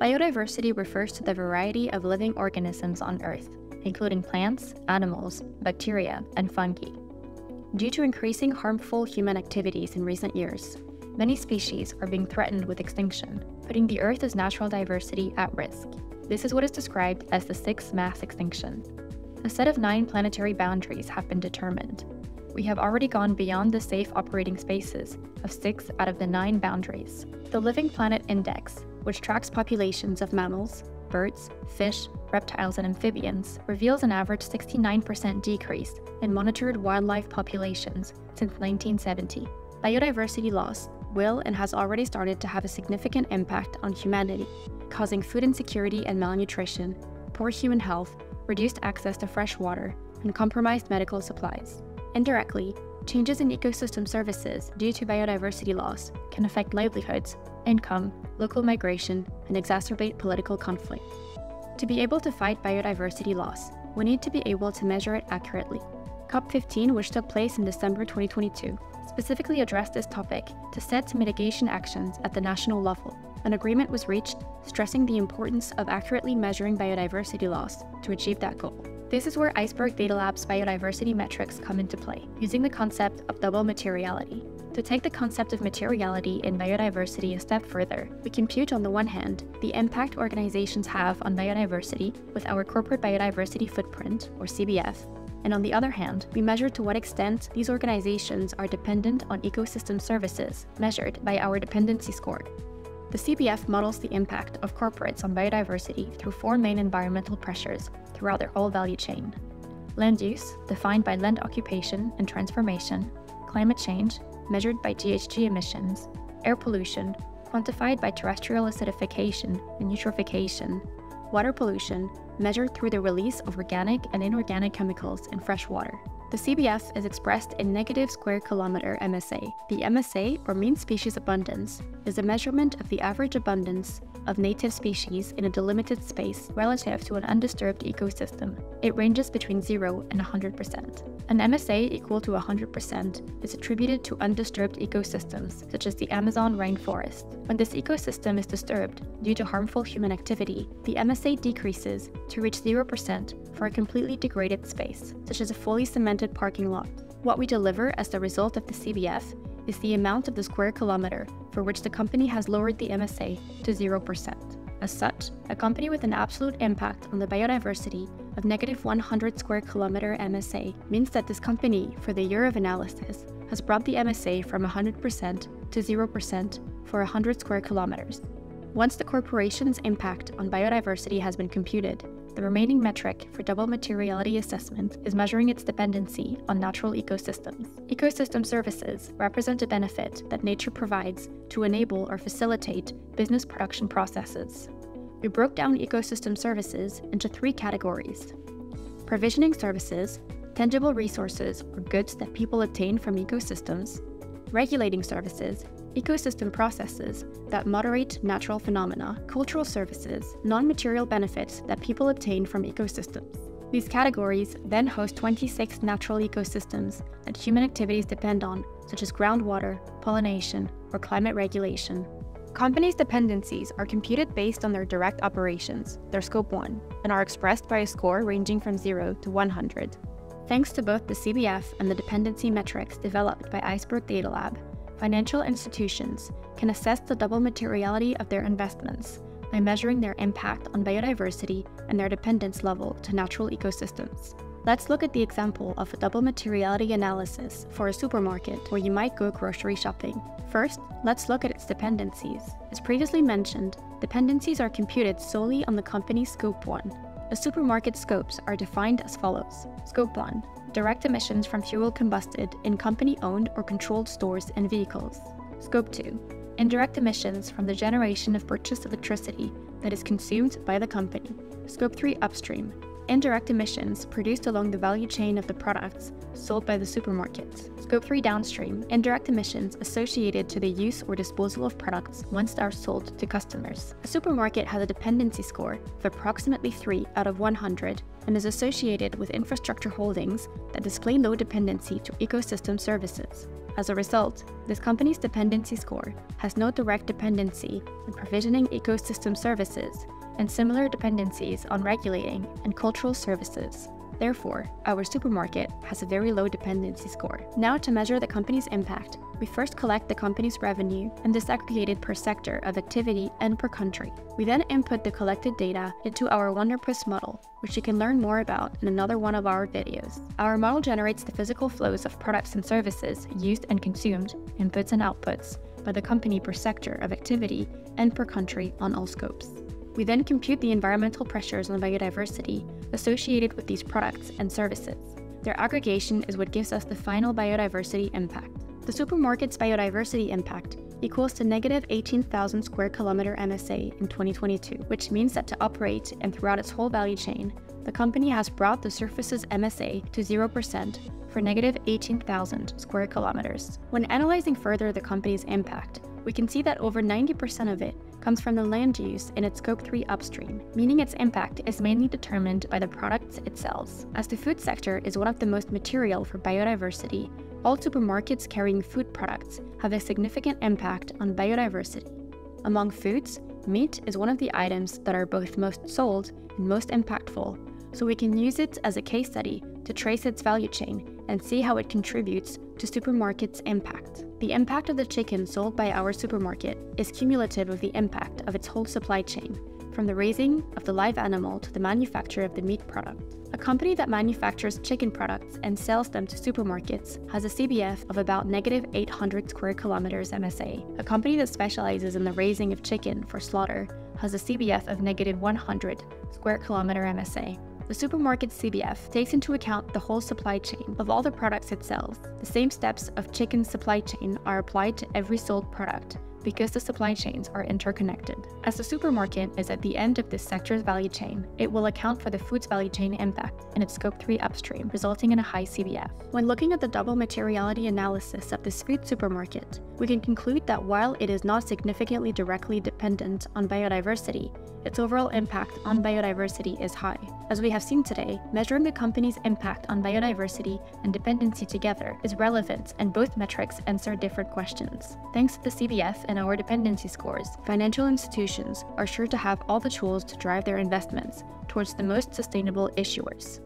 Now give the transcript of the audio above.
Biodiversity refers to the variety of living organisms on Earth, including plants, animals, bacteria, and fungi. Due to increasing harmful human activities in recent years, many species are being threatened with extinction, putting the Earth's natural diversity at risk. This is what is described as the sixth mass extinction. A set of nine planetary boundaries have been determined. We have already gone beyond the safe operating spaces of six out of the nine boundaries. The Living Planet Index, which tracks populations of mammals, birds, fish, reptiles, and amphibians, reveals an average 69% decrease in monitored wildlife populations since 1970. Biodiversity loss will and has already started to have a significant impact on humanity, causing food insecurity and malnutrition, poor human health, reduced access to fresh water, and compromised medical supplies. Indirectly, changes in ecosystem services due to biodiversity loss can affect livelihoods, income, local migration, and exacerbate political conflict. To be able to fight biodiversity loss, we need to be able to measure it accurately. COP15, which took place in December 2022, specifically addressed this topic to set mitigation actions at the national level. An agreement was reached stressing the importance of accurately measuring biodiversity loss to achieve that goal. This is where Iceberg Data Lab's biodiversity metrics come into play, using the concept of double materiality. To take the concept of materiality in biodiversity a step further, we compute on the one hand the impact organizations have on biodiversity with our corporate biodiversity footprint, or CBF, and on the other hand, we measure to what extent these organizations are dependent on ecosystem services, measured by our dependency score. The CBF models the impact of corporates on biodiversity through four main environmental pressures throughout their whole value chain land use, defined by land occupation and transformation, climate change, measured by GHG emissions, air pollution, quantified by terrestrial acidification and eutrophication, water pollution, measured through the release of organic and inorganic chemicals in fresh water. The CBF is expressed in negative square kilometer MSA. The MSA, or mean species abundance, is a measurement of the average abundance of native species in a delimited space relative to an undisturbed ecosystem. It ranges between 0 and 100%. An MSA equal to 100% is attributed to undisturbed ecosystems, such as the Amazon rainforest. When this ecosystem is disturbed due to harmful human activity, the MSA decreases to reach 0% for a completely degraded space, such as a fully cemented parking lot. What we deliver as the result of the CBF is the amount of the square kilometer for which the company has lowered the MSA to 0%. As such, a company with an absolute impact on the biodiversity of negative 100 square kilometer MSA means that this company, for the year of analysis, has brought the MSA from 100% to 0% for 100 square kilometers. Once the corporation's impact on biodiversity has been computed, the remaining metric for double materiality assessment is measuring its dependency on natural ecosystems. Ecosystem services represent a benefit that nature provides to enable or facilitate business production processes. We broke down ecosystem services into three categories provisioning services, tangible resources or goods that people obtain from ecosystems, regulating services, ecosystem processes that moderate natural phenomena, cultural services, non material benefits that people obtain from ecosystems. These categories then host 26 natural ecosystems that human activities depend on, such as groundwater, pollination, or climate regulation. Companies' dependencies are computed based on their direct operations, their scope 1, and are expressed by a score ranging from 0 to 100. Thanks to both the CBF and the dependency metrics developed by Iceberg Data Lab, financial institutions can assess the double materiality of their investments by measuring their impact on biodiversity and their dependence level to natural ecosystems. Let's look at the example of a double materiality analysis for a supermarket where you might go grocery shopping. First, let's look at its dependencies. As previously mentioned, dependencies are computed solely on the company's Scope 1, the supermarket scopes are defined as follows Scope 1 direct emissions from fuel combusted in company owned or controlled stores and vehicles. Scope 2 indirect emissions from the generation of purchased electricity that is consumed by the company. Scope 3 upstream indirect emissions produced along the value chain of the products sold by the supermarkets. Scope 3 downstream, indirect emissions associated to the use or disposal of products once they are sold to customers. A supermarket has a dependency score of approximately 3 out of 100 and is associated with infrastructure holdings that display low dependency to ecosystem services. As a result, this company's dependency score has no direct dependency on provisioning ecosystem services and similar dependencies on regulating and cultural services. Therefore, our supermarket has a very low dependency score. Now to measure the company's impact, we first collect the company's revenue and disaggregate it per sector of activity and per country. We then input the collected data into our Wonderpuss model, which you can learn more about in another one of our videos. Our model generates the physical flows of products and services used and consumed, inputs and outputs, by the company per sector of activity and per country on all scopes. We then compute the environmental pressures on biodiversity associated with these products and services. Their aggregation is what gives us the final biodiversity impact. The supermarket's biodiversity impact equals to negative 18,000 square kilometer MSA in 2022, which means that to operate and throughout its whole value chain, the company has brought the surface's MSA to 0% for negative 18,000 square kilometers. When analyzing further the company's impact, we can see that over 90% of it comes from the land use in its Scope 3 upstream, meaning its impact is mainly determined by the products it sells. As the food sector is one of the most material for biodiversity, all supermarkets carrying food products have a significant impact on biodiversity. Among foods, meat is one of the items that are both most sold and most impactful, so we can use it as a case study to trace its value chain and see how it contributes to supermarkets' impact. The impact of the chicken sold by our supermarket is cumulative of the impact of its whole supply chain, from the raising of the live animal to the manufacture of the meat product. A company that manufactures chicken products and sells them to supermarkets has a CBF of about negative 800 square kilometers MSA. A company that specializes in the raising of chicken for slaughter has a CBF of negative 100 square kilometer MSA. The supermarket CBF takes into account the whole supply chain of all the products it sells. The same steps of chicken's supply chain are applied to every sold product, because the supply chains are interconnected. As the supermarket is at the end of this sector's value chain, it will account for the food's value chain impact in its Scope 3 upstream, resulting in a high CBF. When looking at the double materiality analysis of this food supermarket, we can conclude that while it is not significantly directly dependent on biodiversity, its overall impact on biodiversity is high. As we have seen today, measuring the company's impact on biodiversity and dependency together is relevant and both metrics answer different questions. Thanks to the CBF and our dependency scores, financial institutions are sure to have all the tools to drive their investments towards the most sustainable issuers.